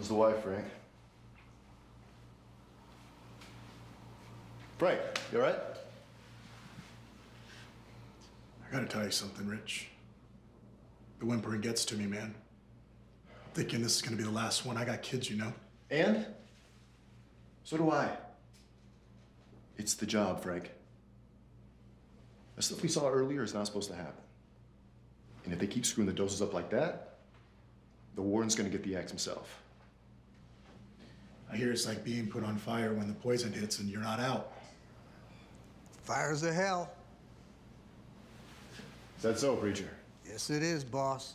How's the wife, Frank? Frank, you all right? I gotta tell you something, Rich. The whimpering gets to me, man. I'm thinking this is gonna be the last one. I got kids, you know. And? So do I. It's the job, Frank. The stuff we saw earlier is not supposed to happen. And if they keep screwing the doses up like that, the warden's gonna get the axe himself. I hear it's like being put on fire when the poison hits and you're not out. Fires of hell. Is that so, preacher? Yes, it is, boss.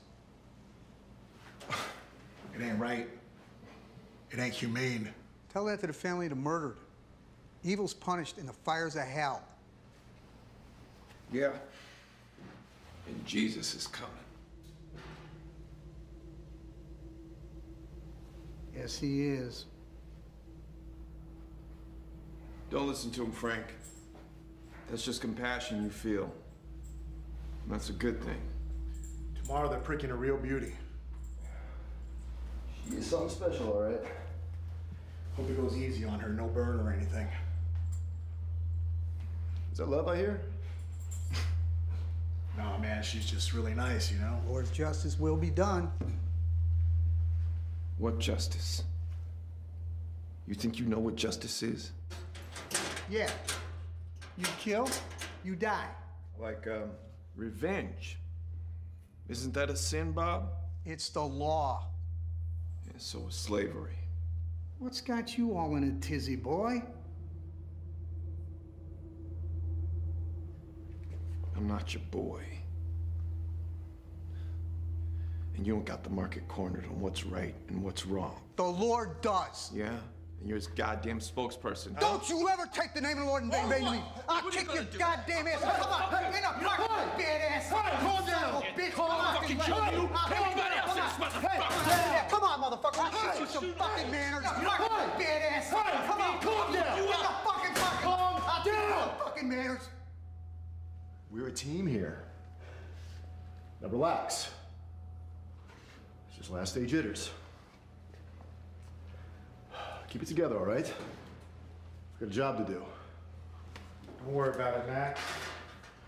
It ain't right. It ain't humane. Tell that to the family of the murdered. Evil's punished in the fires of hell. Yeah. And Jesus is coming. Yes, he is. Don't listen to him, Frank. That's just compassion you feel. And that's a good thing. Tomorrow they're pricking a real beauty. She is something special, all right. Hope it goes easy on her, no burn or anything. Is that love I hear? No, man, she's just really nice, you know? Lord's justice will be done. What justice? You think you know what justice is? Yeah. You kill, you die. Like, um, revenge. Isn't that a sin, Bob? It's the law. And so is slavery. What's got you all in a tizzy, boy? I'm not your boy. And you don't got the market cornered on what's right and what's wrong. The Lord does. Yeah? And you're his goddamn spokesperson. Don't you ever take the name of the Lord in vain, vain to me. I'll kick your goddamn ass. Come on, in a park, badass. Calm down. Bitch, come on. fucking kill you. Everybody else in motherfucker. Come on, motherfucker. I'll teach you some fucking manners. Badass. Come on. Calm down. You got the fucking fucking. Calm I'll teach you some fucking manners. We're a team here. Now relax. It's just last day jitters. Keep it together, all right? We've got a job to do. Don't worry about it, Mac.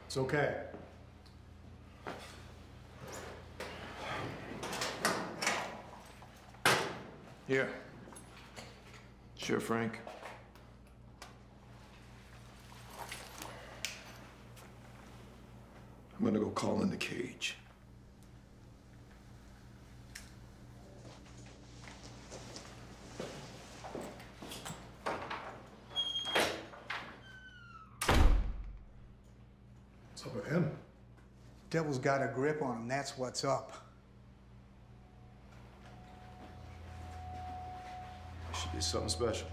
It's okay. Here. Sure, Frank. I'm gonna go call in the cage. Devil's got a grip on him. That's what's up. Should be something special.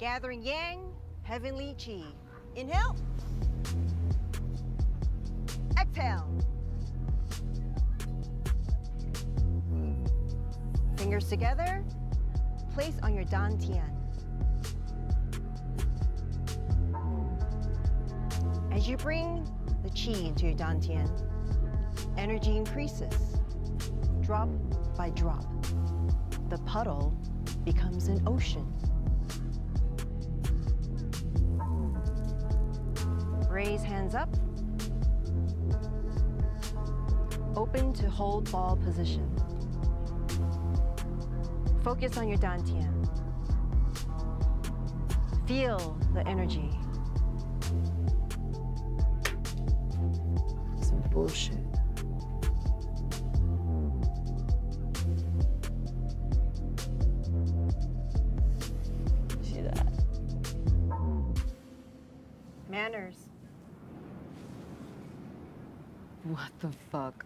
Gathering yang, heavenly chi. Inhale. Exhale. Fingers together. Place on your Dan Tian. As you bring the chi into your Dan Tian, energy increases, drop by drop. The puddle becomes an ocean. Raise hands up. Open to hold ball position. Focus on your dantian. Feel the energy. Some bullshit.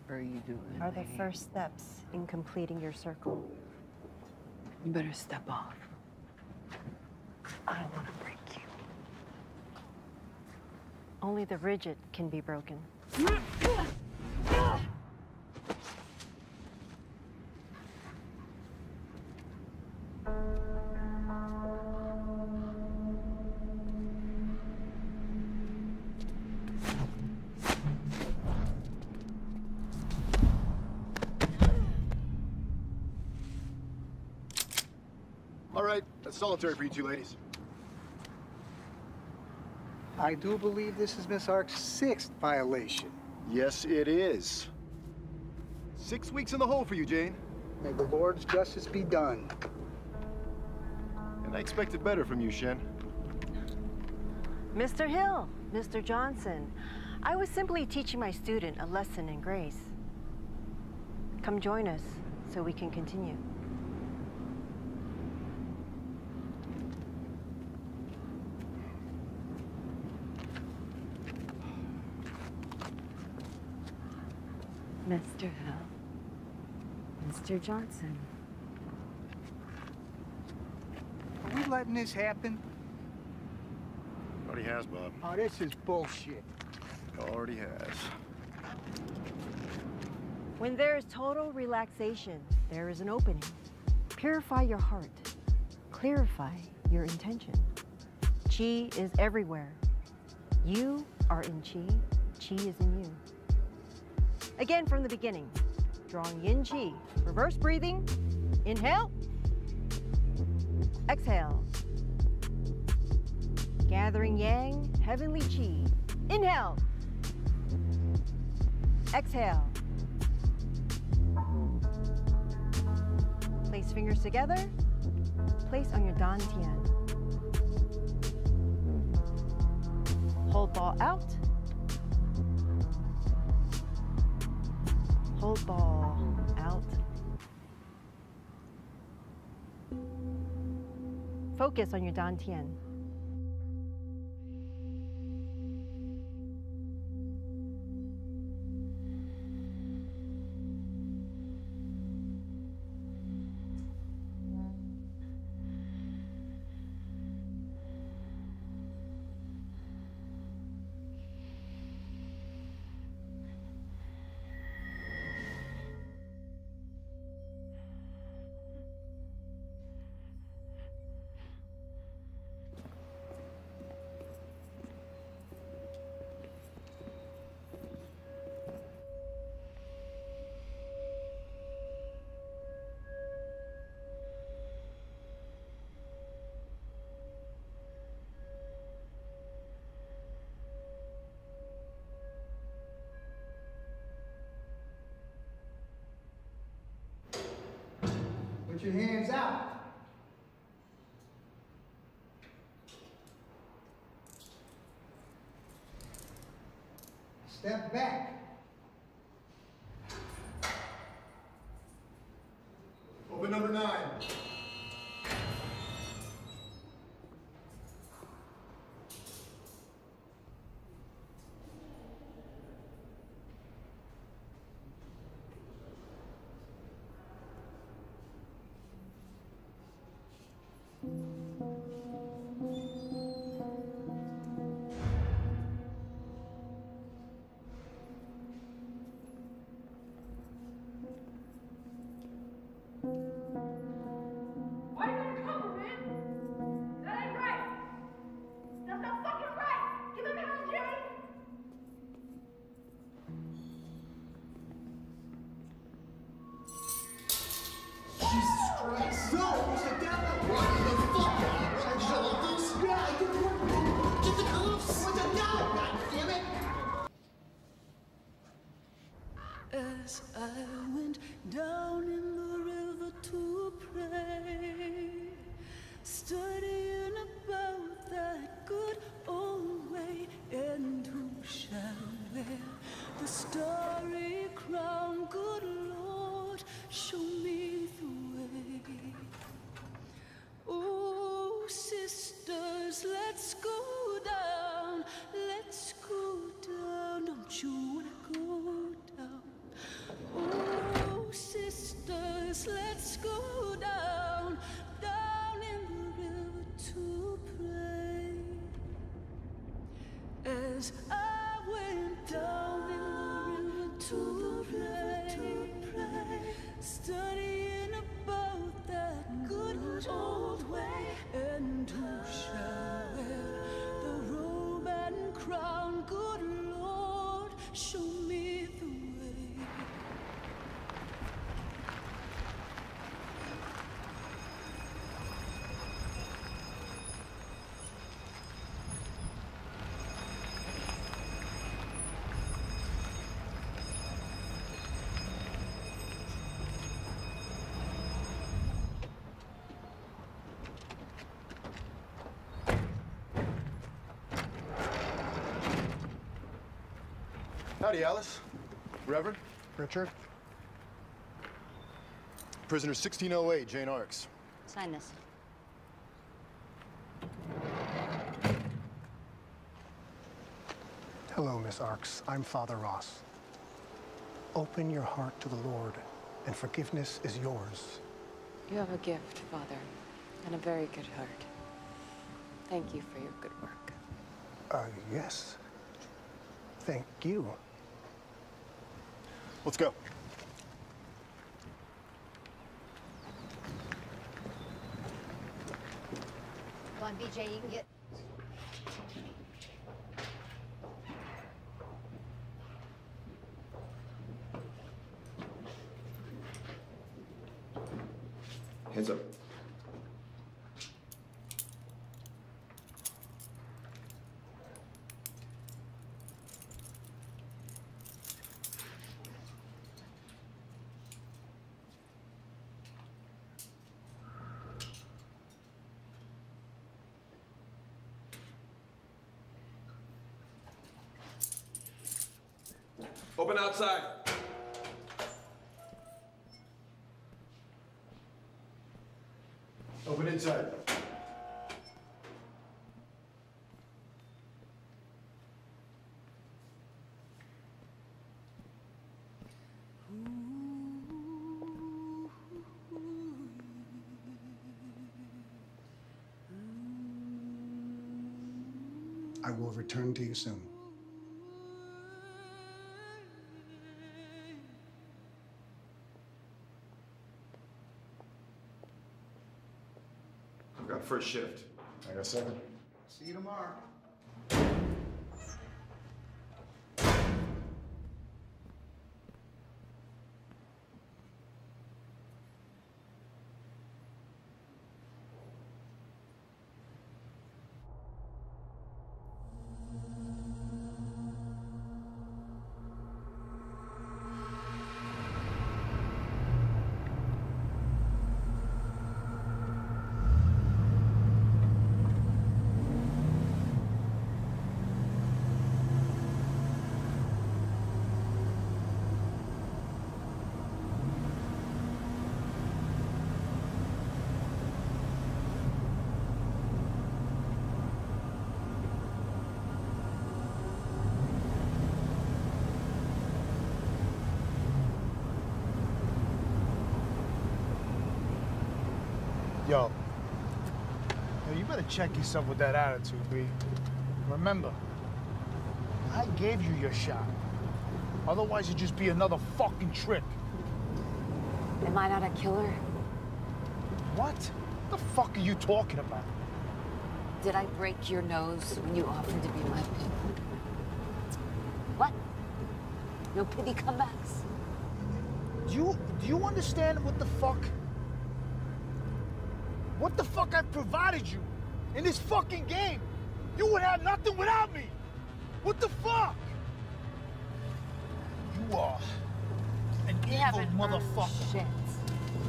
Are you doing? are the first steps in completing your circle. You better step off. I don't want to break you. Only the rigid can be broken. Solitary for you two ladies. I do believe this is Miss Ark's sixth violation. Yes, it is. Six weeks in the hole for you, Jane. May the Lord's justice be done. And I expected better from you, Shen. Mr. Hill, Mr. Johnson, I was simply teaching my student a lesson in grace. Come join us so we can continue. Mr. Hill. Mr. Johnson. Are we letting this happen? Already has, Bob. Oh, this is bullshit. Already has. When there is total relaxation, there is an opening. Purify your heart. Clarify your intention. Chi is everywhere. You are in Chi. Chi is in you. Again from the beginning. Drawing yin Chi. Reverse breathing. Inhale. Exhale. Gathering yang, heavenly Chi. Inhale. Exhale. Place fingers together. Place on your dantian. Hold ball out. Hold ball out. Focus on your dantian. Step back. tears. Howdy, Alice. Reverend. Richard? Prisoner 1608, Jane Arks. Sign this. Hello, Miss Arks. I'm Father Ross. Open your heart to the Lord, and forgiveness is yours. You have a gift, Father, and a very good heart. Thank you for your good work. Uh, yes. Thank you. Let's go. Come on, BJ, you can get. Hands up. Open outside. Open inside. I will return to you soon. First shift. I got second. See you tomorrow. Yo. Yo, you better check yourself with that attitude, B. Remember, I gave you your shot. Otherwise, it'd just be another fucking trick. Am I not a killer? What? The fuck are you talking about? Did I break your nose when you offered to be my pimp? What? No pity comebacks? Do you do you understand what the fuck? What the fuck I've provided you in this fucking game? You would have nothing without me. What the fuck? You are an You evil motherfucker. shit.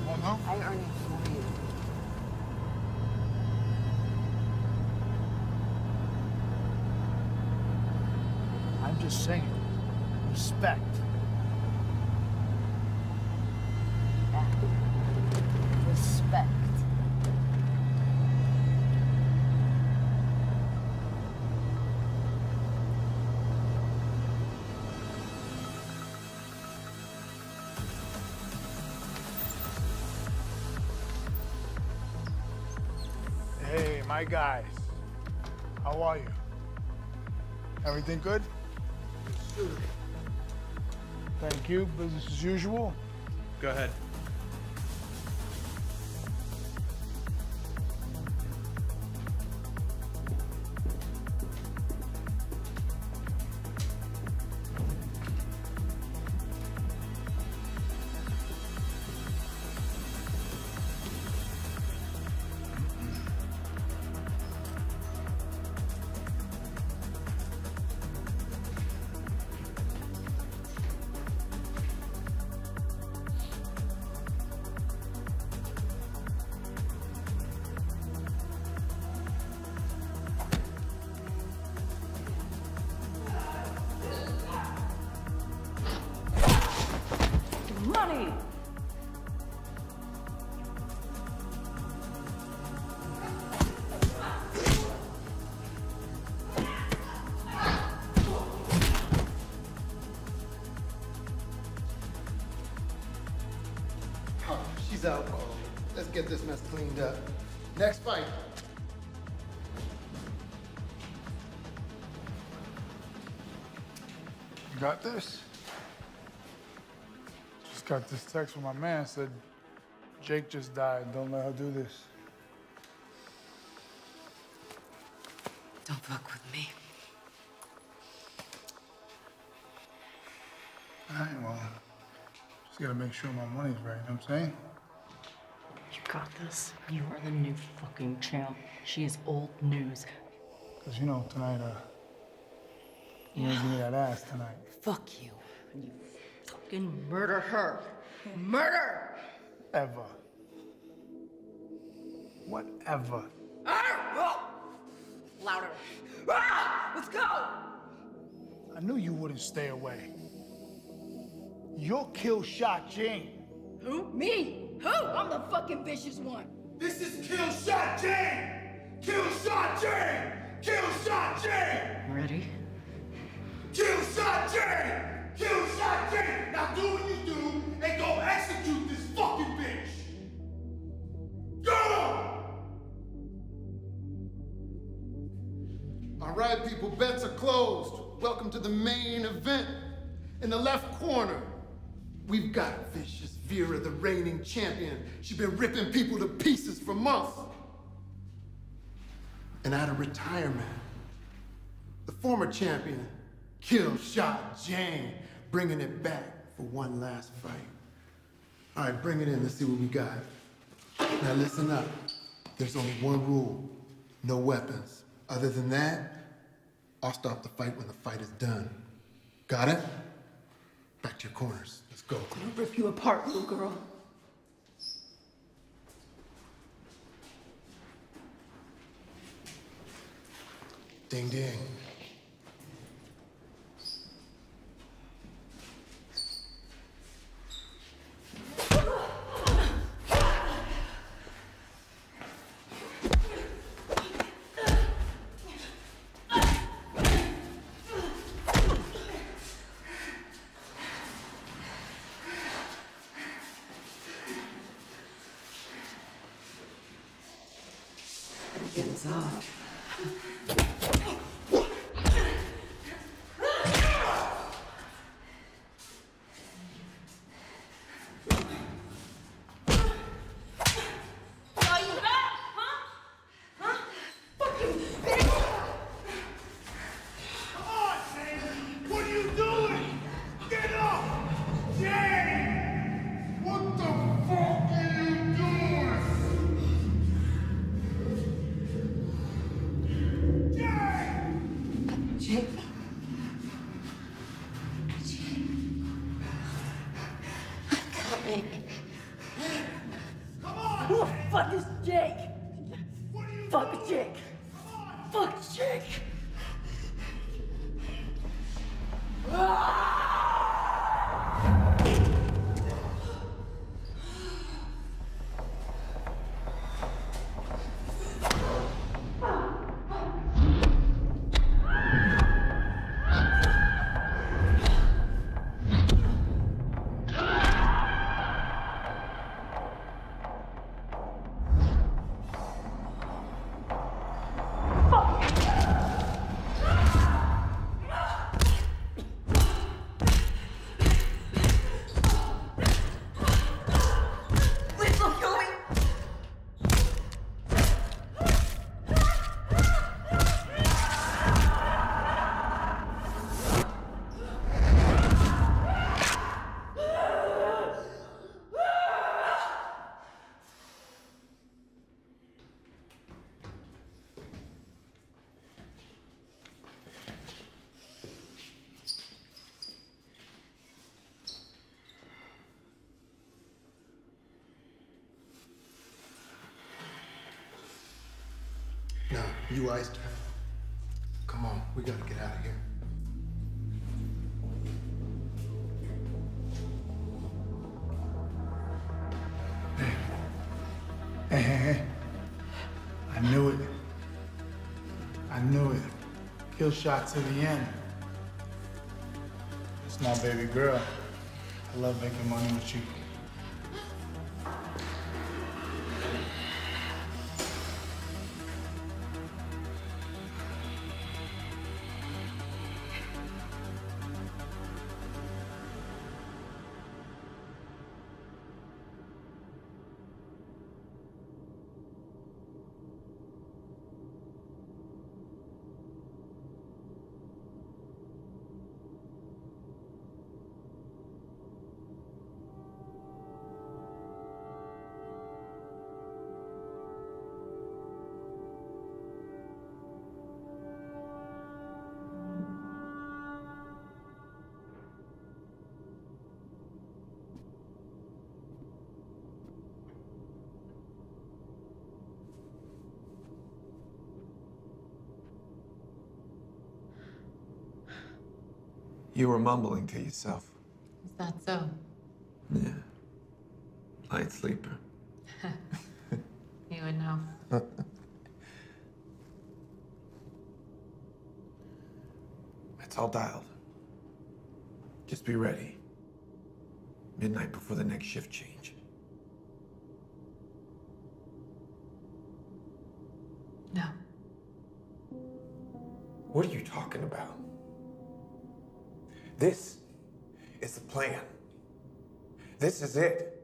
Oh no? I earn it for you. I'm just saying. Respect. My guys. How are you? Everything good? Thank you. Business as usual. Go ahead. Text from my man said Jake just died. Don't let her do this. Don't fuck with me. All right, well, just gotta make sure my money's right, you know what I'm saying? You got this. You are the new fucking champ. She is old news. Because, you know, tonight, uh, you gonna give me that ass tonight. Fuck you. You fucking murder her. Murder! Ever. Whatever. Ah! Louder. Ah! Let's go! I knew you wouldn't stay away. You'll kill Shot Jane. Who? Me? Who? I'm the fucking vicious one. This is Kill Shot Jane! Kill Shot Jane! Kill Shot Jane! Ready? Kill Shot Jane! Kill right, people, bets are closed. Welcome to the main event. In the left corner, we've got Vicious Vera, the reigning champion. She's been ripping people to pieces for months. And out of retirement, the former champion, Kill Shot Jane, bringing it back for one last fight. All right, bring it in. Let's see what we got. Now listen up. There's only one rule. No weapons. Other than that, I'll stop the fight when the fight is done. Got it? Back to your corners. Let's go. I'm gonna rip you apart, little girl. Ding ding. You iced her. Come on, we gotta get out of here. Hey, hey, hey. I knew it. I knew it. Kill shot to the end. It's my baby girl. I love making money with you. You were mumbling to yourself. Is that so? Yeah. Light sleeper. You would know. It's all dialed. Just be ready. Midnight before the next shift change. This is it.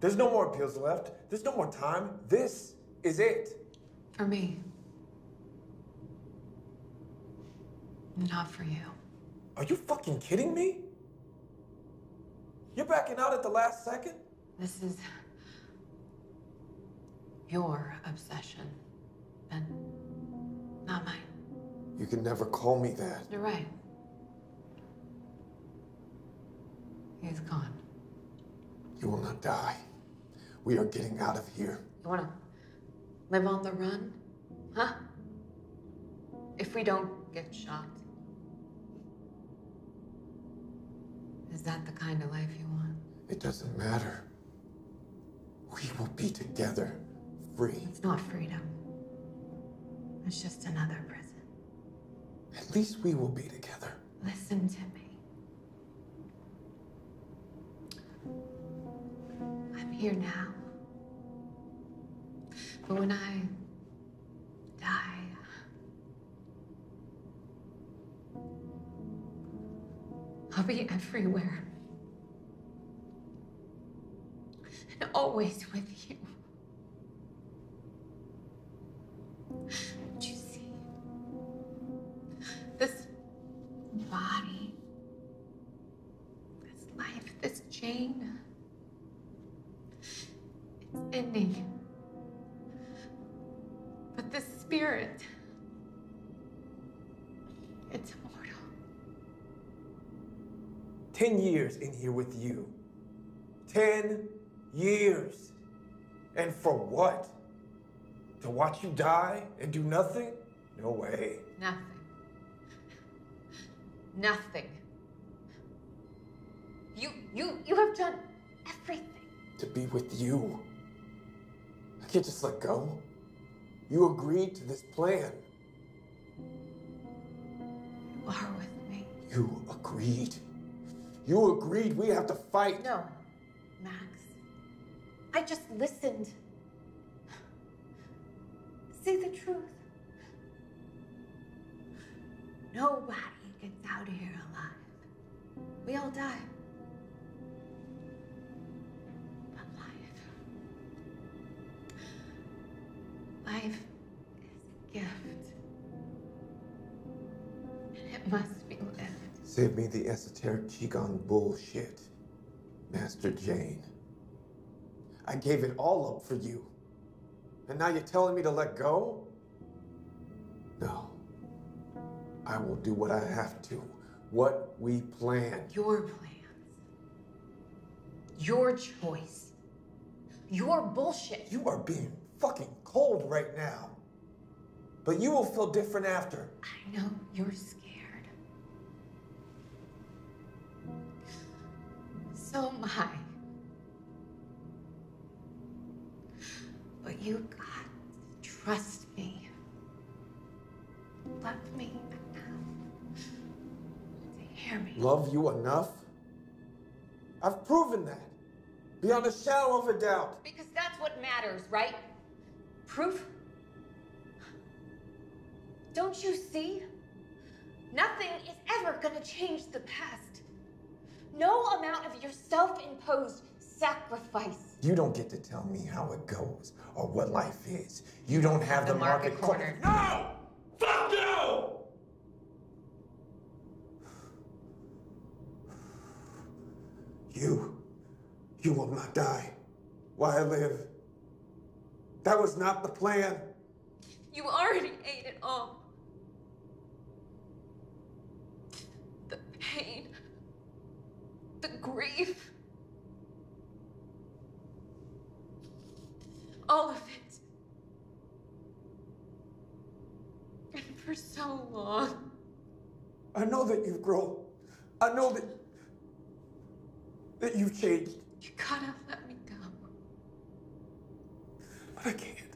There's no more appeals left. There's no more time. This is it. For me. Not for you. Are you fucking kidding me? You're backing out at the last second? This is your obsession, and not mine. You can never call me that. You're right. He's gone. You will not die. We are getting out of here. You wanna live on the run? Huh? If we don't get shot? Is that the kind of life you want? It doesn't matter. We will be together, free. It's not freedom. It's just another prison. At least we will be together. Listen to me. Here now. But when I die, I'll be everywhere. And always with you. Don't you see? This body, this life, this chain, ending. But the spirit, it's immortal. Ten years in here with you. Ten years. And for what? To watch you die and do nothing? No way. Nothing. Nothing. You, you, you have done everything. To be with you. Can't just let go. You agreed to this plan. You are with me. You agreed. You agreed we have to fight. No, Max. I just listened. See the truth. Nobody gets out of here alive. We all die. Life. Is a gift. And it must be lived. Save me the esoteric Qigong bullshit, Master Jane. I gave it all up for you. And now you're telling me to let go? No. I will do what I have to. What we planned. Your plans. Your choice. Your bullshit. You are being fucking cold right now. But you will feel different after. I know you're scared. So am I. But you got to trust me. Love me enough to hear me. Love you enough? I've proven that. Beyond a shadow of a doubt. Because that's what matters, right? Proof? Don't you see? Nothing is ever gonna change the past. No amount of your self imposed sacrifice. You don't get to tell me how it goes or what life is. You don't have the, The market corner. No! Fuck you! You, you will not die I live. That was not the plan. You already ate it all. The pain, the grief, all of it. And for so long. I know that you've grown. I know that that you've changed. You gotta let me. But I can't.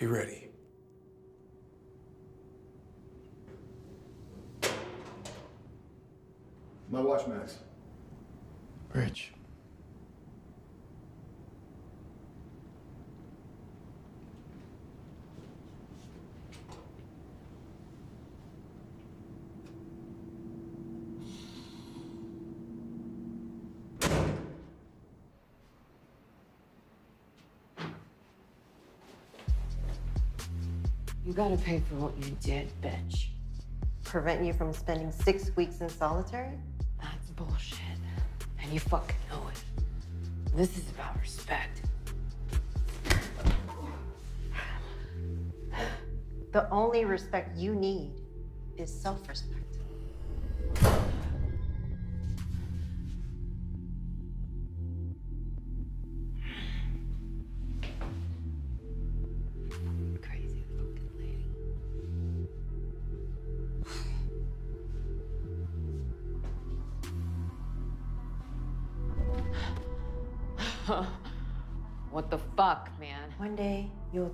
Be ready. My watch, Max. Rich. You gotta pay for what you did, bitch. Prevent you from spending six weeks in solitary? That's bullshit. And you fucking know it. This is about respect. The only respect you need is self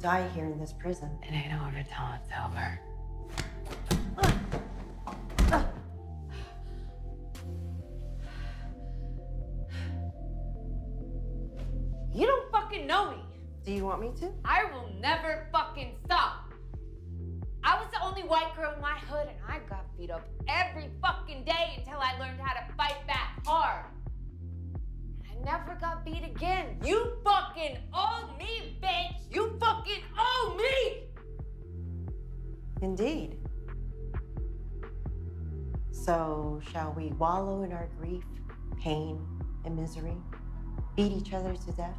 die here in this prison. It ain't over till it's over. death?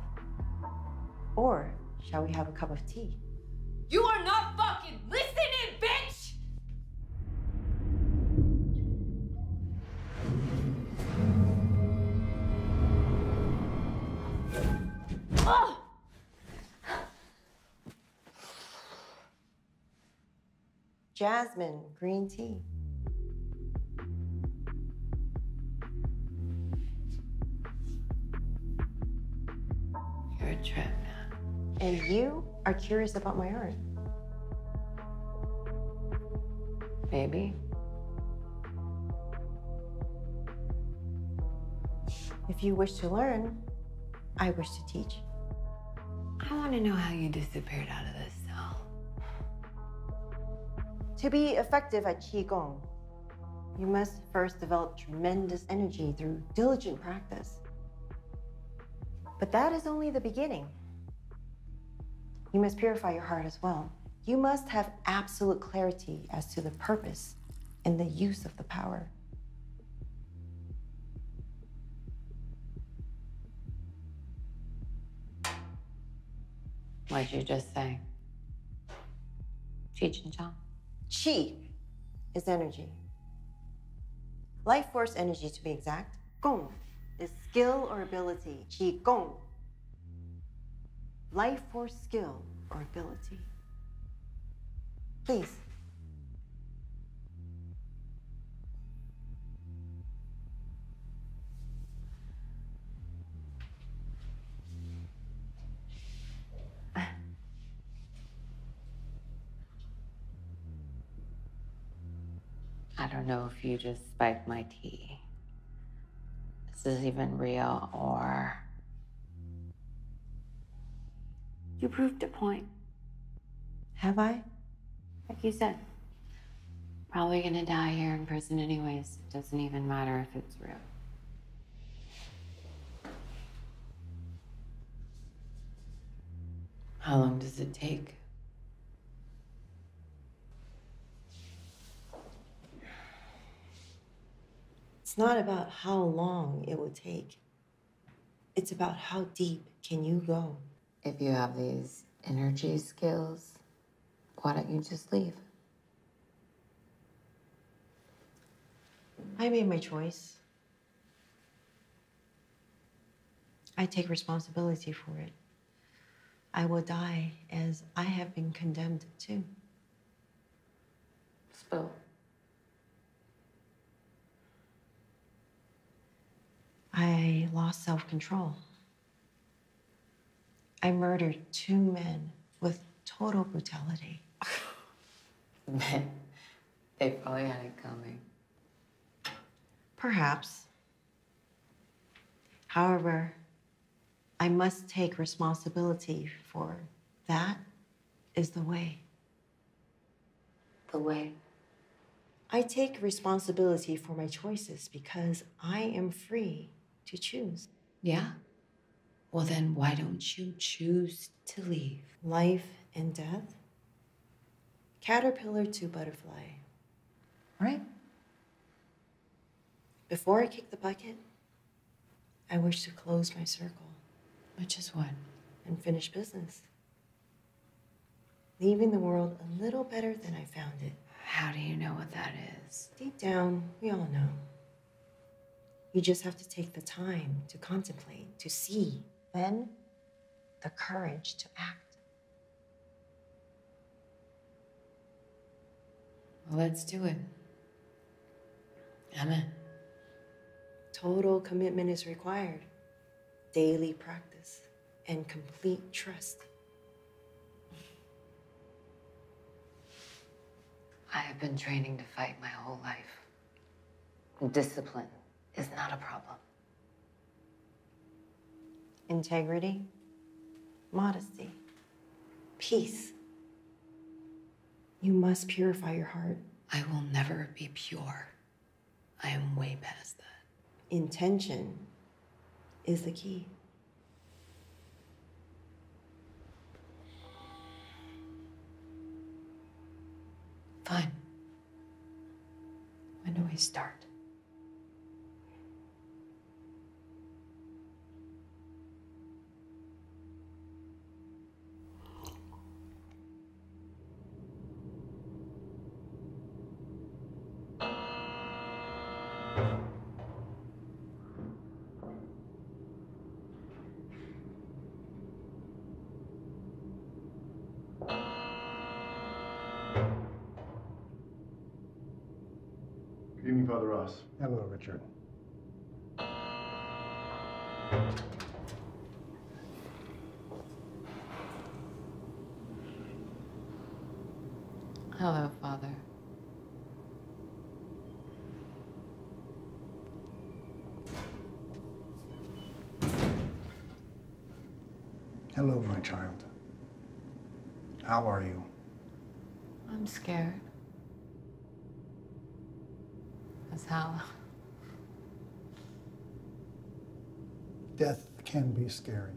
Or shall we have a cup of tea? You are not fucking listening, bitch! Oh! Jasmine green tea. Trip. And you are curious about my art. Baby. If you wish to learn, I wish to teach. I want to know how you disappeared out of this cell. To be effective at Qigong, you must first develop tremendous energy through diligent practice. But that is only the beginning. You must purify your heart as well. You must have absolute clarity as to the purpose and the use of the power. What'd you just say? Cheech and Chong? Qi is energy. Life force energy, to be exact. Gong is skill or ability. Qi Gong. Life force skill or ability. Please. I don't know if you just spiked my tea. Is even real or. You proved a point. Have I? Like you said. Probably gonna die here in prison, anyways. It Doesn't even matter if it's real. How long does it take? It's not about how long it will take. It's about how deep can you go. If you have these energy skills, why don't you just leave? I made my choice. I take responsibility for it. I will die as I have been condemned to. Spill. I lost self control. I murdered two men with total brutality. Men, they probably had it coming. Perhaps. However, I must take responsibility for that is the way. The way? I take responsibility for my choices because I am free to choose. Yeah? Well, then why don't you choose to leave? Life and death. Caterpillar to butterfly. Right? Before I kick the bucket, I wish to close my circle. Which is what? And finish business. Leaving the world a little better than I found it. How do you know what that is? Deep down, we all know. You just have to take the time to contemplate, to see, then the courage to act. Well, let's do it. I'm. Total commitment is required, daily practice, and complete trust. I have been training to fight my whole life. Discipline is not a problem. Integrity, modesty, peace. You must purify your heart. I will never be pure. I am way past that. Intention is the key. Fine. When do we start? Good Father Ross. Hello, Richard. Hello, Father. Hello, my child. How are you? I'm scared. Death can be scary.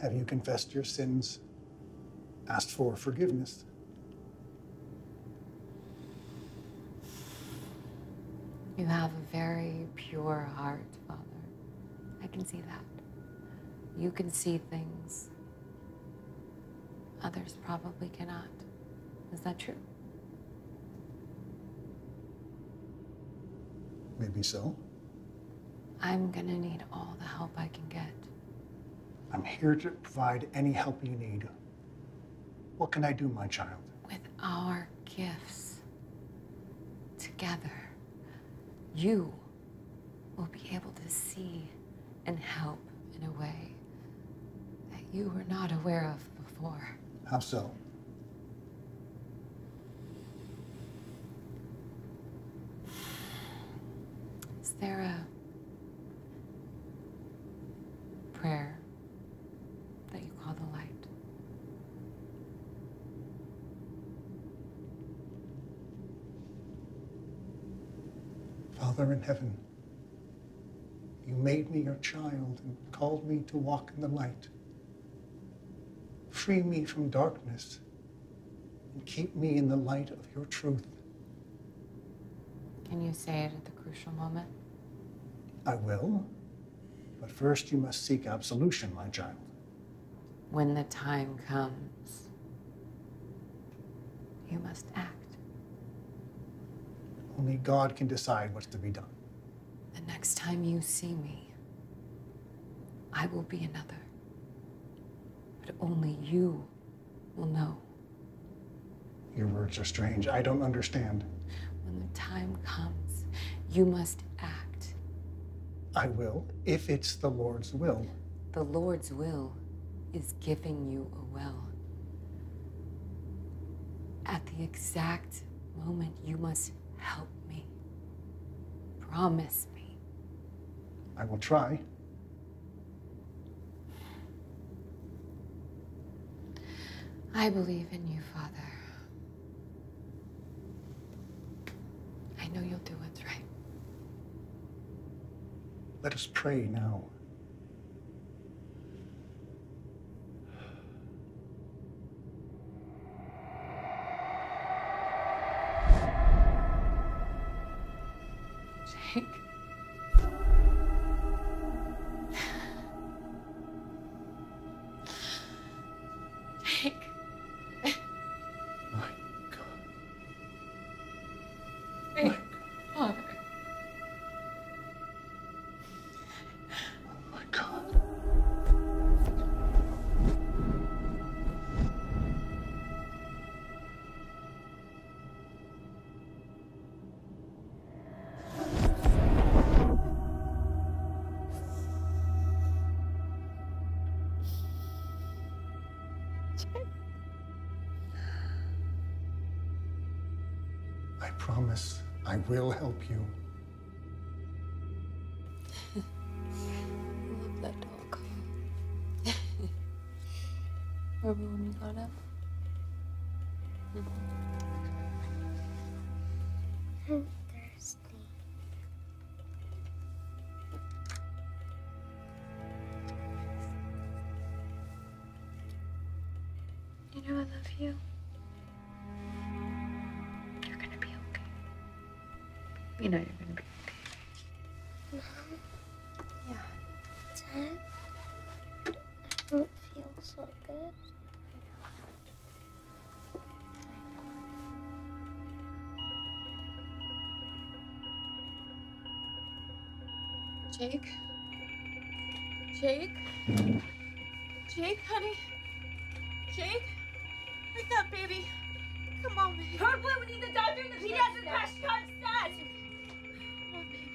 Have you confessed your sins? Asked for forgiveness? You have a very pure heart, Father. I can see that. You can see things others probably cannot. Is that true? Maybe so. I'm gonna need all the help I can get. I'm here to provide any help you need. What can I do, my child? With our gifts together, you will be able to see and help in a way that you were not aware of before. How so? Is there a prayer that you call the light? Father in heaven, you made me your child and called me to walk in the light. Free me from darkness and keep me in the light of your truth. Can you say it at the crucial moment? I will, but first you must seek absolution, my child. When the time comes, you must act. Only God can decide what's to be done. The next time you see me, I will be another. But only you will know. Your words are strange. I don't understand. When the time comes, you must act. I will, if it's the Lord's will. The Lord's will is giving you a well. At the exact moment, you must help me. Promise me. I will try. I believe in you, Father. I know you'll do what's right. Let us pray now. I will help you. I love that dog. Remember when we got up? Jake? Jake? Jake, honey? Jake? Wake up, baby. Come on, baby. Code Blue, we need the doctor and the pediatric crash cart stat. Come on, baby.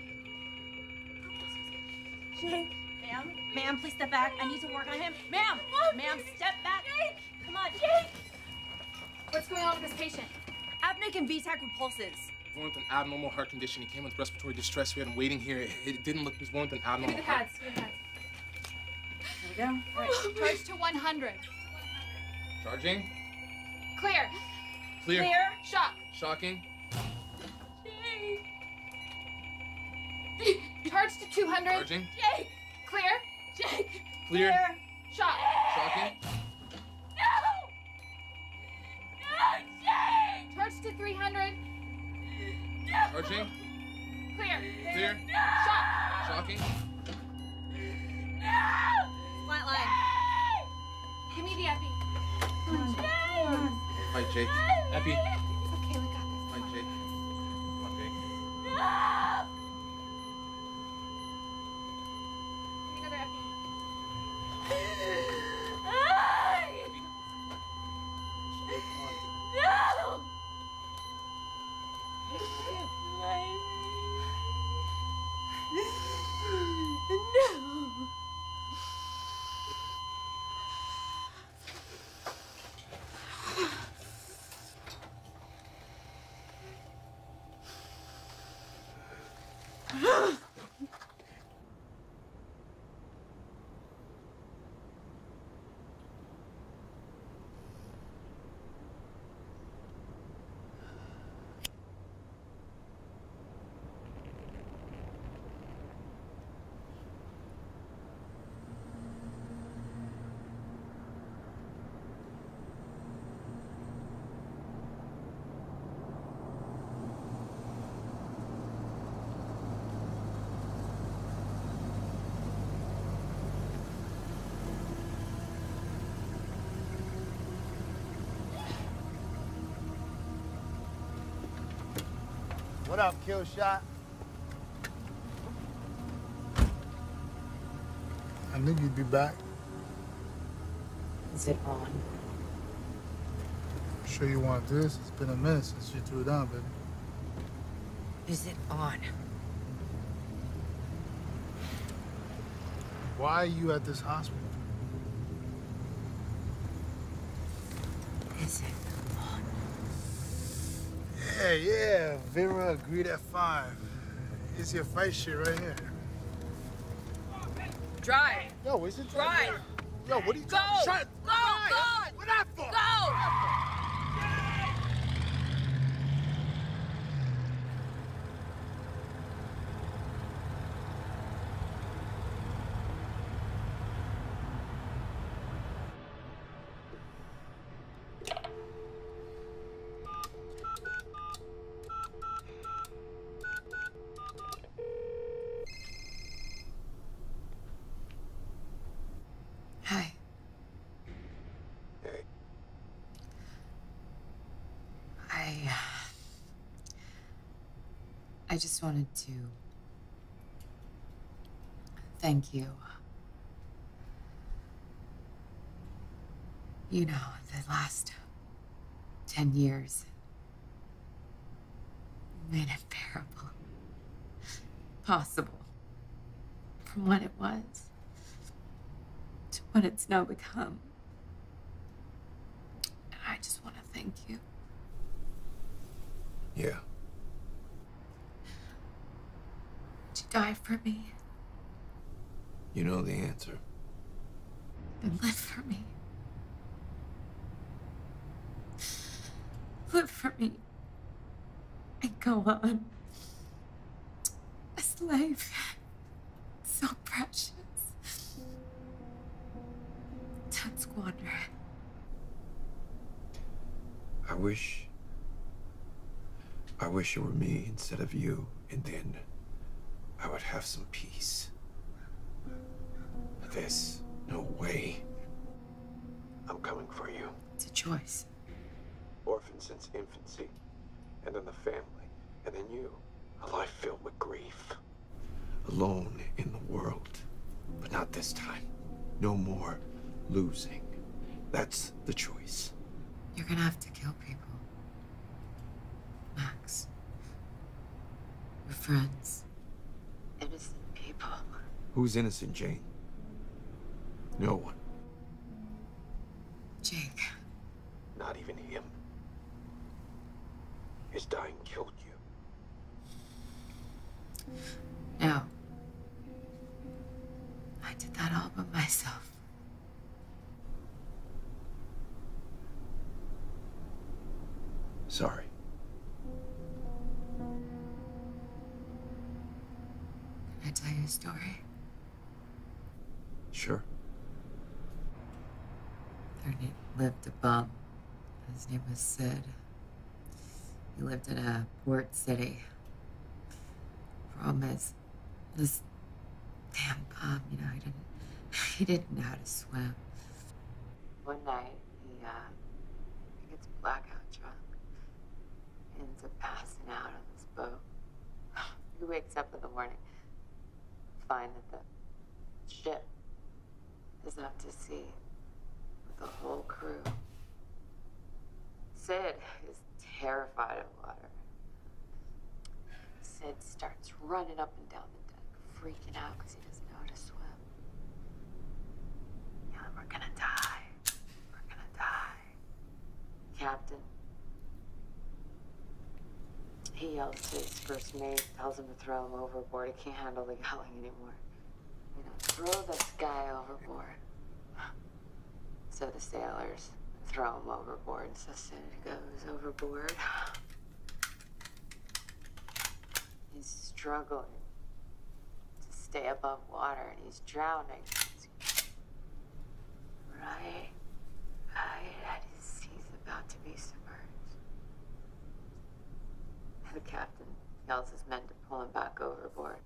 Jake. Ma'am, ma'am, please step back. I need to work on him. Ma'am, ma'am, step back. Jake. Come on. Jake. What's going on with this patient? Apneic and V-tach with pulses. Born with an abnormal heart condition. He came with respiratory distress. We had him waiting here. It, it didn't look. He was born with an Give me abnormal the heart. pads. Give me the pads. There we go. All right. Charge to 100. Charging. Clear. Clear. Clear. Shock. Shocking. Charge to 200. Charging. Jake. Clear. Jake. Clear. Shock. Shocking. No! No, Jake! Charge to 300. Charging. Clear. Clear. Shock. Shocking. Flatline. Give me the epi. Fight Jake. Epi. It's okay, we got this. Fight Jake. Come on, Jake. No! Give me another epi. No! No! What up, kill shot? I knew you'd be back. Is it on? Sure you want this? It's been a minute since you threw it on, baby. Is it on? Why are you at this hospital? Is it? Yeah, yeah. Vera agreed at five. It's your fight shit right here. Drive. Yo, is it Drive. Yo, what are you talking? Shut. Go. Go. What that for? Go. Hi. I. I just wanted to thank you. You know, the last 10 years made it bearable, possible from what it was to what it's now become. And I just want to thank you. Yeah. To die for me You know the answer. Then live for me. Live for me and go on. This life, so precious. Don't squander it. I wish. I wish it were me instead of you, and then I would have some peace. But this, no way. I'm coming for you. It's a choice. Orphan since infancy, and then the family, and then you. A life filled with grief. Alone in the world. But not this time. No more losing. That's the choice. You're gonna have to kill people. Max. We're friends. Who's innocent, Jane? No one. Jake. Not even him. His dying killed you. No. I did that all by myself. Sorry. Can I tell you a story? Sure. There lived a bum. His name was Sid. He lived in a port city. Problem is, this damn bum, you know, he didn't he didn't know how to swim. One night he uh he gets blackout drunk. Ends up passing out on this boat. He wakes up in the morning, find that the ship is out to sea with the whole crew. Sid is terrified of water. Sid starts running up and down the deck, freaking out because he doesn't know how to swim. Yelling, we're gonna die. We're gonna die. Captain. He yells to his first mate, tells him to throw him overboard. He can't handle the yelling anymore. You know, throw this guy overboard. So the sailors throw him overboard. So Sid goes overboard. He's struggling to stay above water and he's drowning. Right, right as he's about to be submerged. And The captain yells his men to pull him back overboard.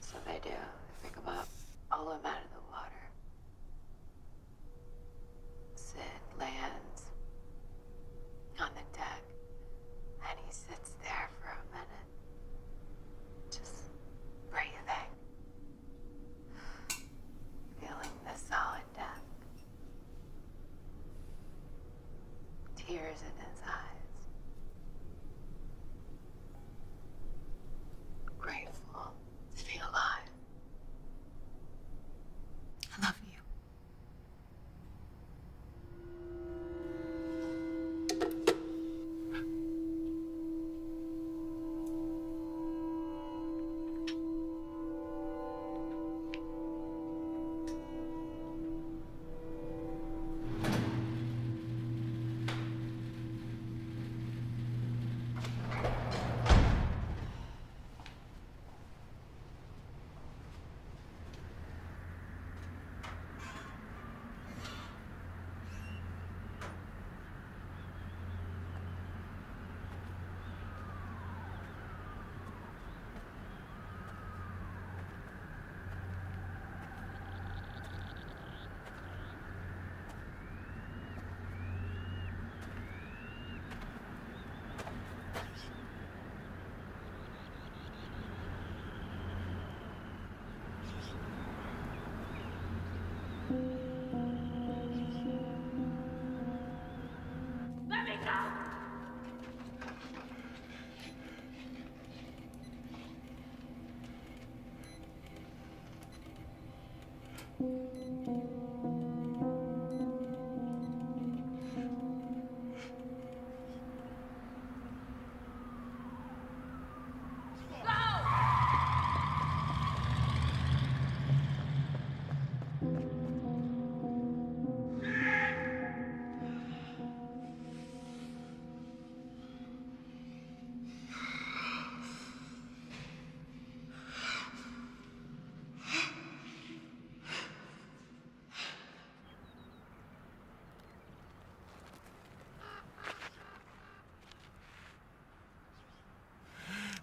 So they do. They pick him up, pull him out of the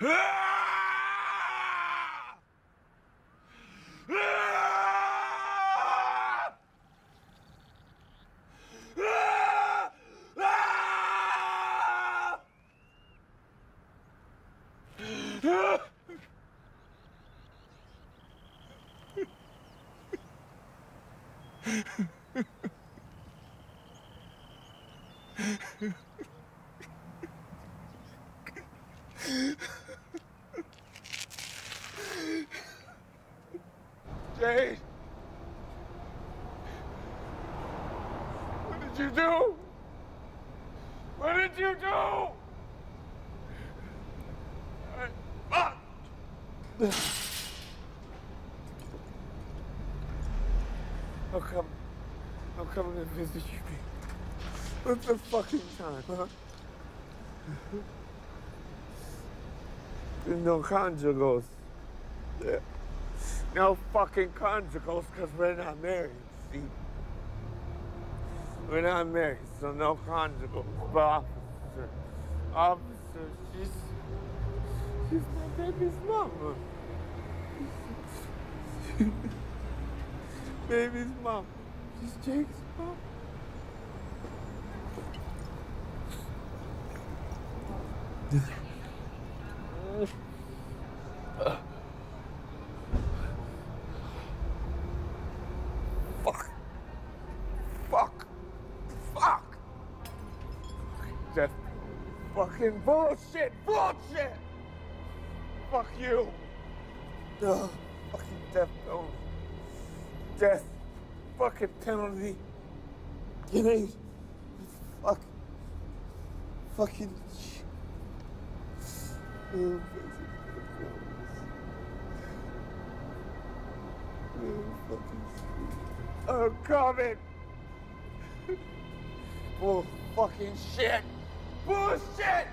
Ah! Jade! What did you do? What did you do? I'm coming. I'm coming to visit you. What's the fucking time, huh? There's no conjugals. Yeah. No fucking conjugals because we're not married, see? We're not married, so no conjugals. But officer, officer, she's, she's my baby's mama. baby's mom. She's Jake's mom. Fuck. Fuck. Fuck. Just fucking bullshit. Bullshit. Fuck you. Ugh. Fucking death penalty. Death. Fucking penalty. Give me. Fuck. Fucking. Oh, I'm coming. Bull fucking shit. Bullshit.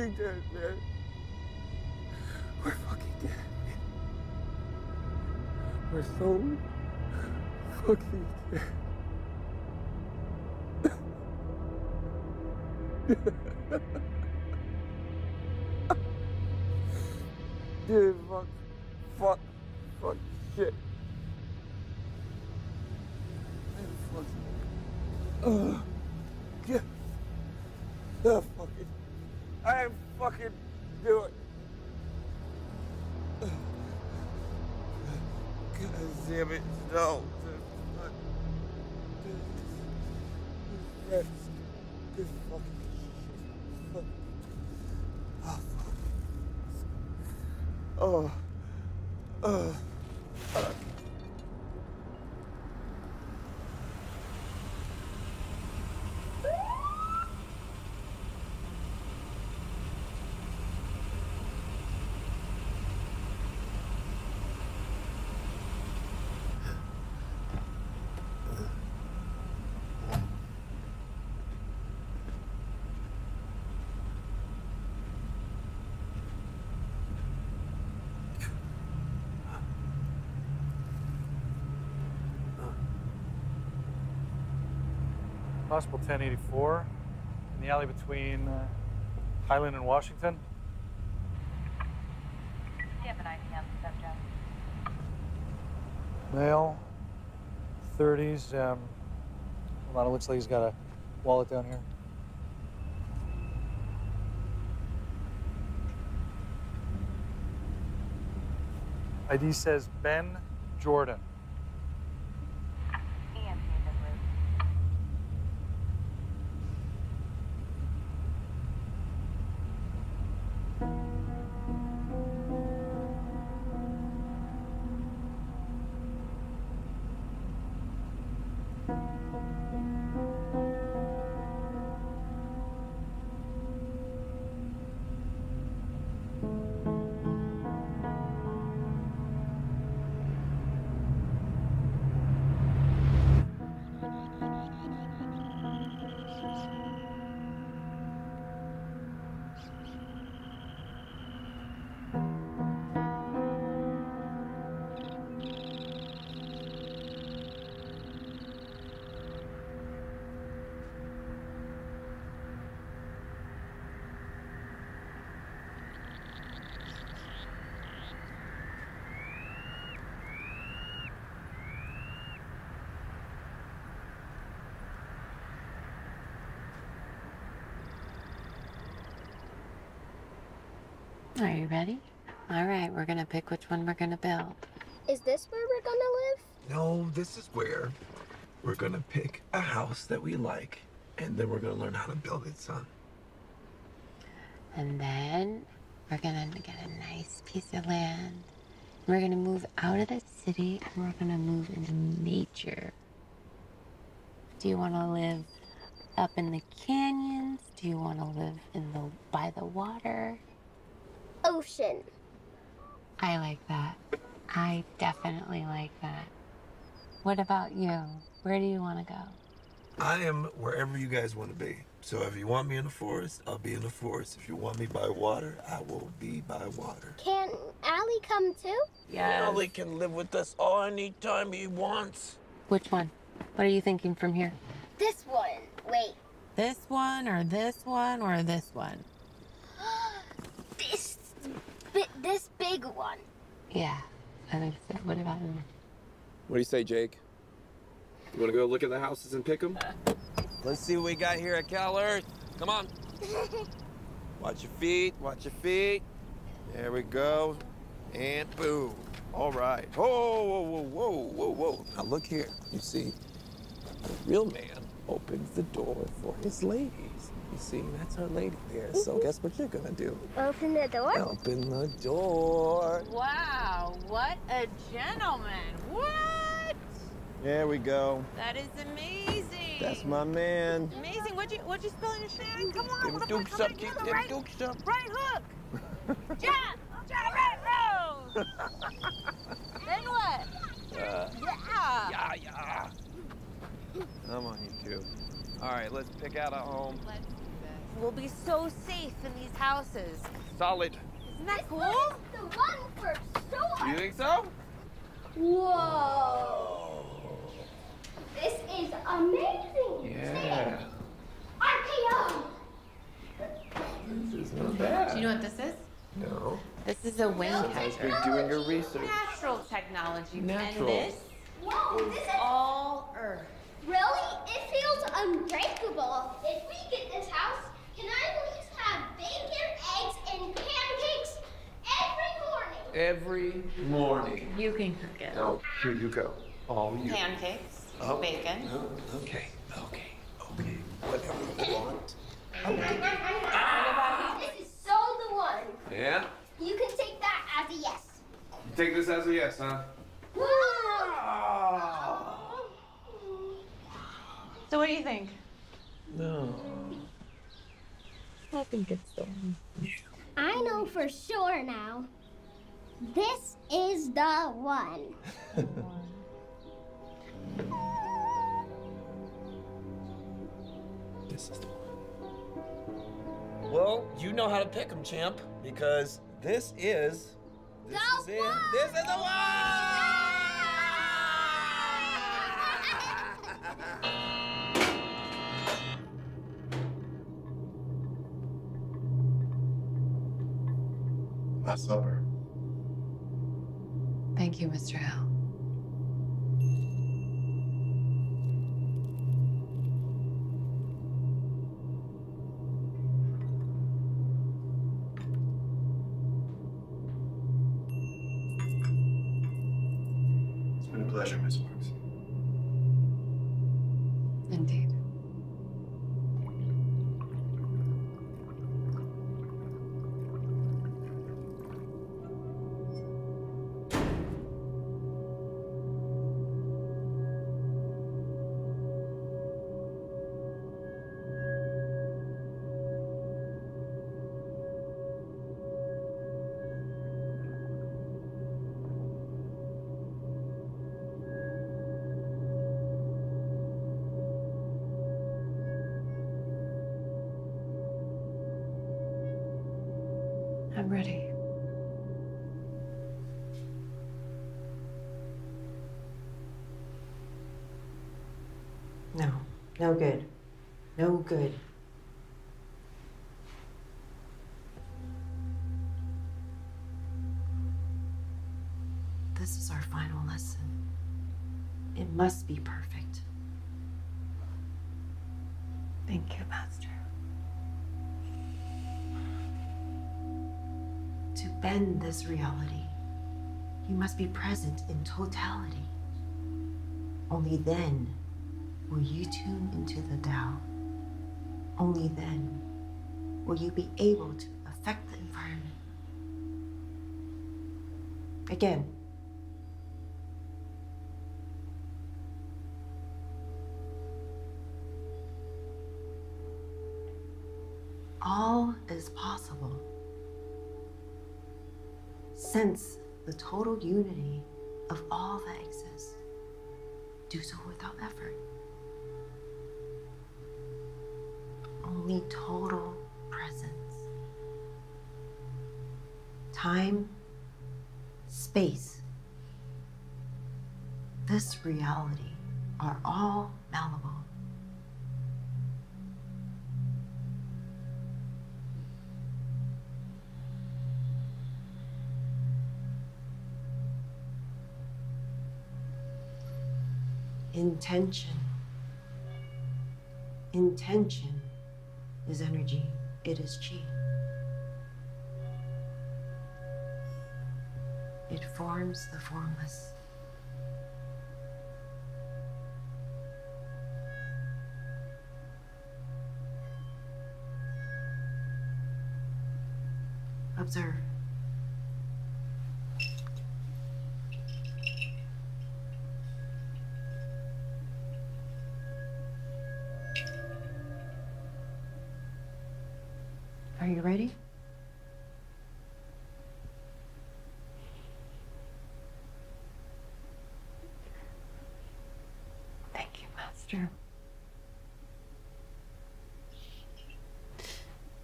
Fucking dead, man. We're fucking dead. We're so fucking dead. Possible 1084 in the alley between uh, Highland and Washington. Do you have an ID on the subject? Male, 30s. Um, hold on, it looks like he's got a wallet down here. ID says Ben Jordan. Right, we're gonna pick which one we're gonna build. Is this where we're gonna live? No, this is where we're gonna pick a house that we like, and then we're gonna learn how to build it, son. And then we're gonna get a nice piece of land. We're gonna move out of the city and we're gonna move into nature. Do you wanna live up in the canyons? Do you wanna live in the by the water? Ocean. I like that. I definitely like that. What about you? Where do you wanna go? I am wherever you guys want to be. So if you want me in the forest, I'll be in the forest. If you want me by water, I will be by water. Can Allie come too? Ollie can live with us all anytime he wants. Which one? What are you thinking from here? This one. Wait. This one, or this one, or this one? This bi- this big one. Yeah, I think so. What about him? What do you say, Jake? You want to go look at the houses and pick them? Let's see what we got here at Cal Earth. Come on. Watch your feet. Watch your feet. There we go. And boom. All right. Whoa, whoa, whoa, whoa, whoa, whoa. Now look here. You see, the real man opens the door for his ladies. You see, that's our lady there. So guess what you're gonna do? Open the door. Open the door. Wow, what a gentleman. What? There we go. That is amazing. That's my man. Amazing. What'd you what'd you spill in your shade? Come on, Them what dukes come up, on, keep come on, them right, dukes up. right hook. Jab, jab, right row. then what? Uh, Yeah. yeah, yeah. Come on, you two. All right, let's pick out a home. We'll be so safe in these houses. Solid. Isn't that cool? The one for sure. You think so? Whoa. This is amazing. Yeah. RKO. This is not bad. Do you know what this is? No. This is a wind Sounds like you're doing your research. Natural technology. Natural. And this Whoa, is this is all Earth. Really? It feels unbreakable. If we get this house, can I at least have bacon, eggs, and pancakes every morning? Every morning. You can cook it. No, here you go. All you. Pancakes, Oh, oh bacon. no, okay, okay, okay. Whatever you want. Okay. This is so the one. Yeah? You can take that as a yes. You take this as a yes, huh? So what do you think? No. I think it's the one. I know for sure now. This is the one. This is the one. Well, you know how to pick them, champ, because this is. This is it. This is the Supper. Thank you, Mr. Hill. Good. This is our final lesson. It must be perfect. Thank you, Master. To bend this reality, you must be present in totality. Only then will you tune into the Tao. Only then will you be able to affect the environment. Again, all is possible. Sense the total unity of all that exists. Do so without effort. Only total presence. Time, space, this reality are all malleable. Intention. Intention is energy, it is chi. It forms the formless. Observe. Are you ready? Thank you, Master.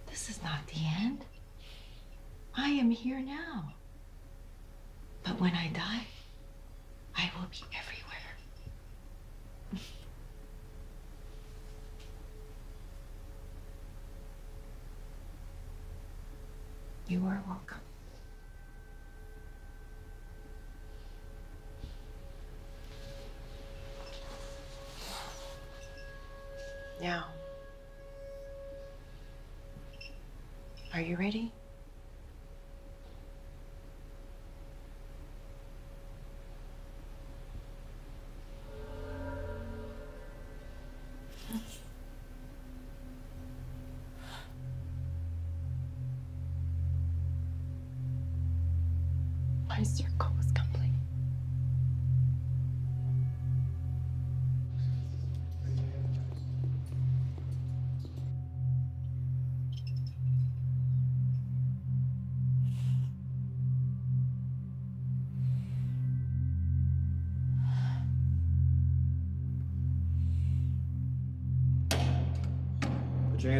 This is not the end. I am here now. But when I die, I will be everywhere. You are welcome. Now, are you ready? Your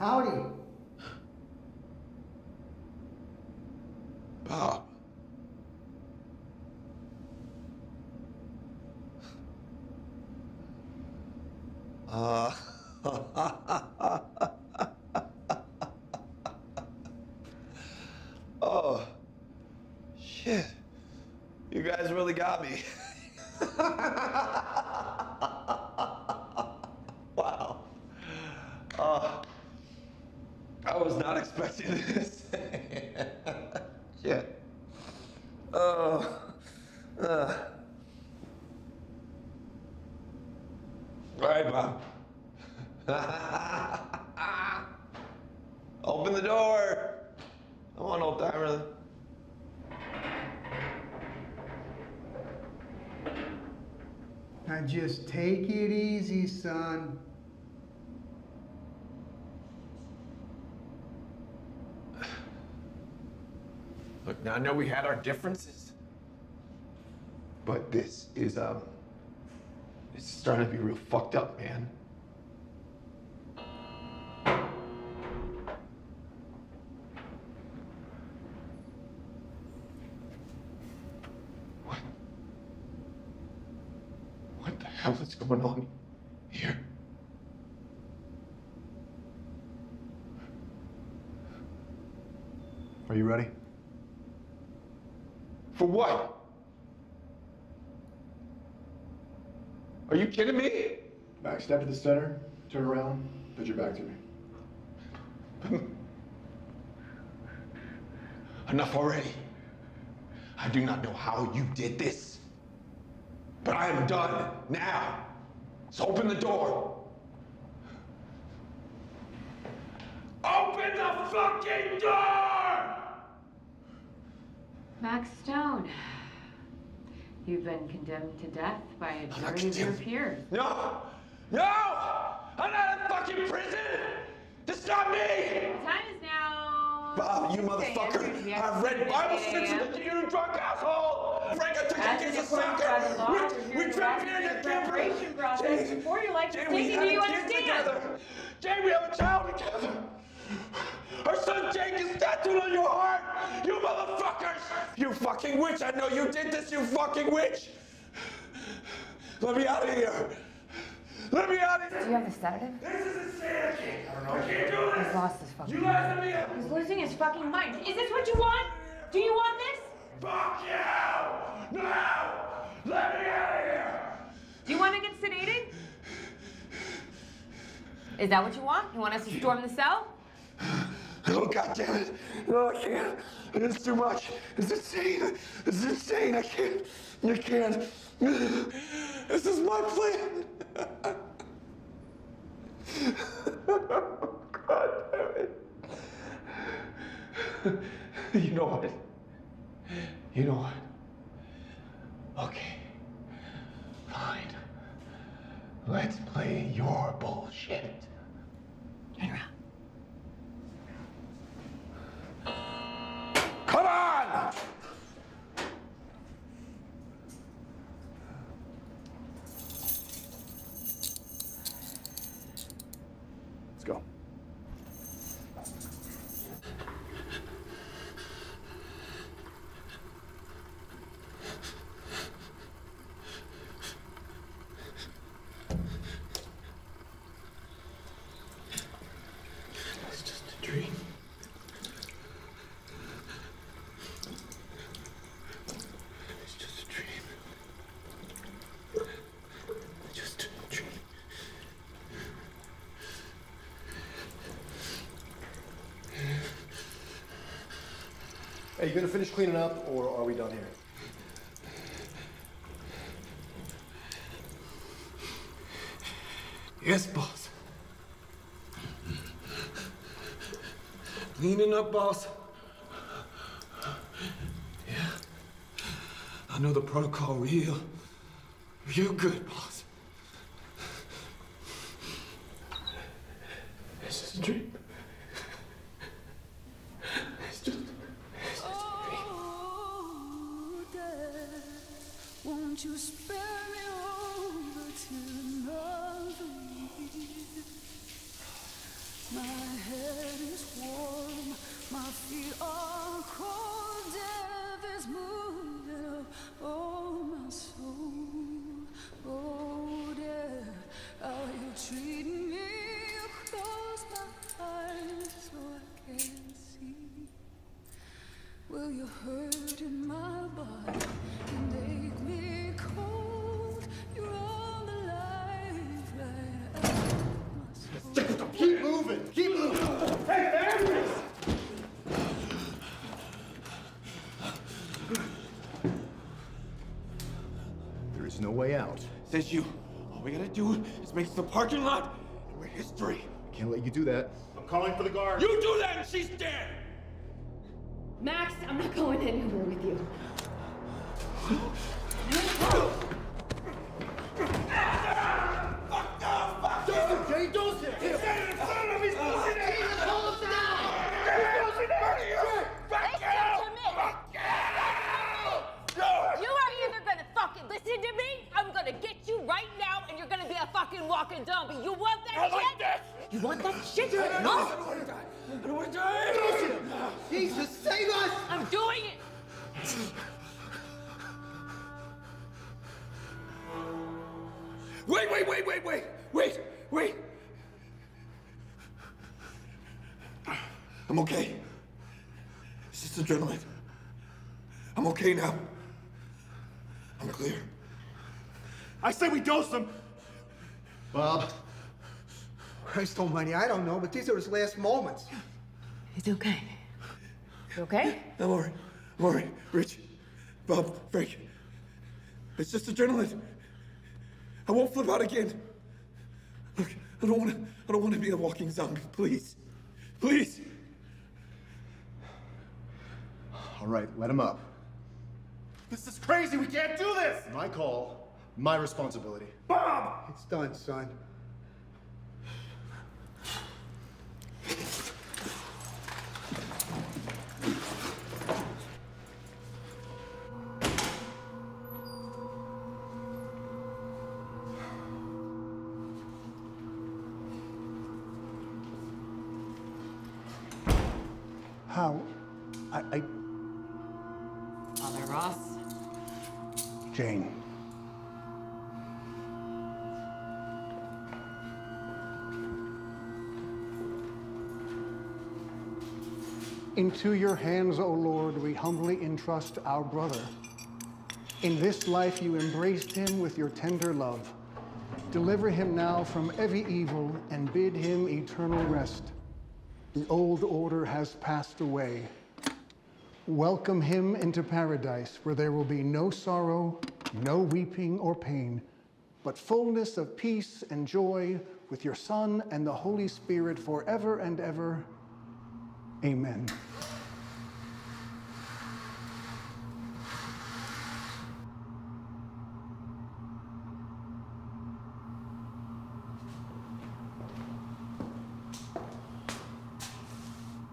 Howdy. Bob. Uh. oh. Shit. You guys really got me. wow. Uh, I was not expecting this. Shit. Oh. Uh. All right, Bob. Open the door. Come on, old timer. Now just take it easy, son. Now I know we had our differences, but this is um, it's starting to be real fucked up, man. What? What the hell is going on here? Are you ready? For what? Are you kidding me? Back step to the center, turn around, put your back to me. Enough already. I do not know how you did this, but I am done now. So open the door. Open the fucking door! Max Stone, you've been condemned to death by a jury of your peers. No! No! I'm not in fucking prison! This is not me! Time is now. Bob, you motherfucker! We have I've read Bible 6 sticks a.m. with you, drunk asshole! Frank, I took you As the accordance by soccer! we're We, here trapped here in the the camper! process Jane, before your life is Jane, we taken. Do you understand? Together. Jane, we have a child together! Our son Jake is tattooed on your heart! You motherfuckers! You fucking witch! I know you did this, you fucking witch! Let me out of here! Let me out of here! Do you have a sedative? This is insanity! I don't know. I can't do this! He's lost his fucking You guys let me out! He's losing his fucking mind. Is this what you want? Do you want this? Fuck you! No! Let me out of here! Do you want to get sedated? Is that what you want? You want us to storm the cell? Oh god damn it! No, I can't. It's too much. It's insane. It's insane. I can't. I can't. This is my plan. god damn it. You know what? You know what? Okay. Fine. Let's play your bullshit. Turn around. Come on! Are you going to finish cleaning up, or are we done here? Yes, boss. Cleaning up, boss. Yeah. I know the protocol real, real good, boss. Christ almighty, I don't know, but these are his last moments. It's okay. You okay? I'm all right. I'm all right. Rich, Bob, Frank. It's just adrenaline. I won't flip out again. Look, I don't want to. I don't want to be a walking zombie. Please, please. All right, let him up. This is crazy. We can't do this. My call, my responsibility. Bob! It's done, son. Ross. Jane. Into your hands, O Lord, we humbly entrust our brother. In this life, you embraced him with your tender love. Deliver him now from every evil and bid him eternal rest. The old order has passed away. Welcome him into paradise where there will be no sorrow, no weeping or pain, but fullness of peace and joy with your Son and the Holy Spirit forever and ever. Amen.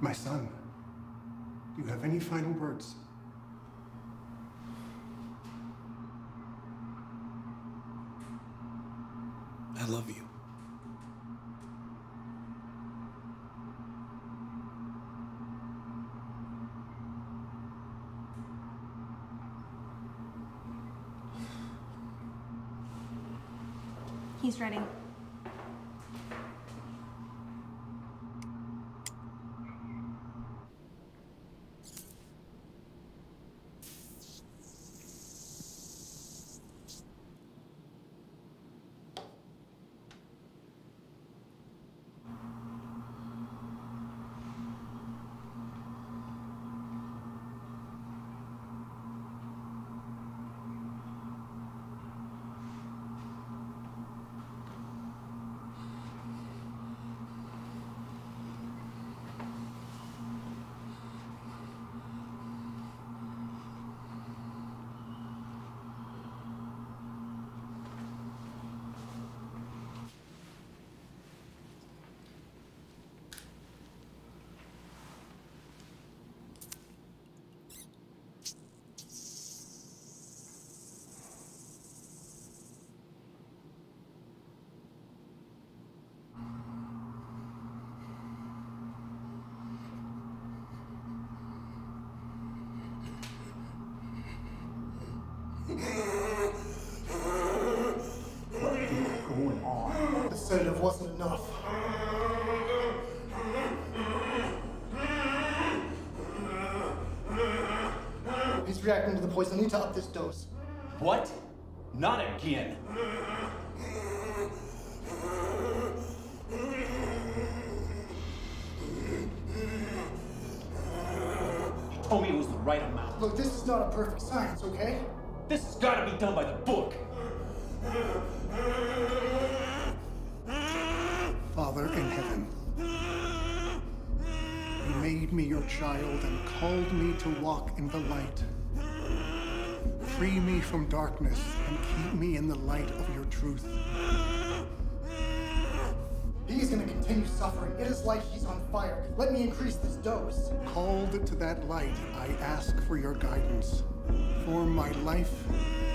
My son, have any final words? I love you. He's ready. What is going on? The sedative wasn't enough. He's reacting to the poison. I need to up this dose. What? Not again. You told me it was the right amount. Look, this is not a perfect science, okay? This has got to be done by the book. Father in heaven, you made me your child and called me to walk in the light. Free me from darkness and keep me in the light of your truth. He's gonna continue suffering. It is like he's on fire. Let me increase this dose. Called to that light, I ask for your guidance. Form my life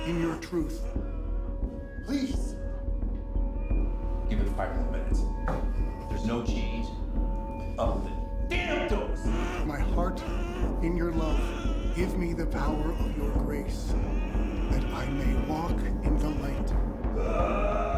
in your truth. Please. Give it five more minutes. If there's no change, up the damn dose. My heart in your love, give me the power of your grace, that I may walk in the light. Jane.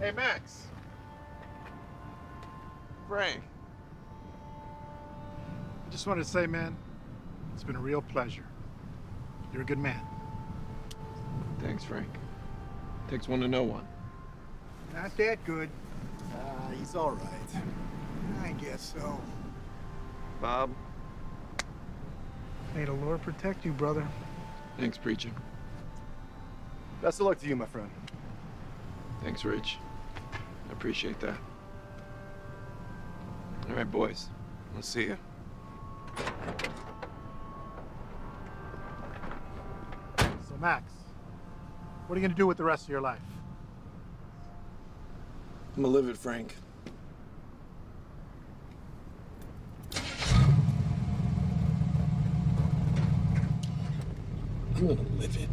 Hey, Max. Frank. I just wanted to say, man, it's been a real pleasure. You're a good man. Thanks, Frank. Takes one to know one. Not that good. Uh, he's all right. I guess so. Bob. May the Lord protect you, brother. Thanks, preacher. Best of luck to you, my friend. Thanks, Rich. I appreciate that. All right, boys. I'll see you. So, Max, what are you going to do with the rest of your life? I'm gonna live it, Frank. I'm gonna live it.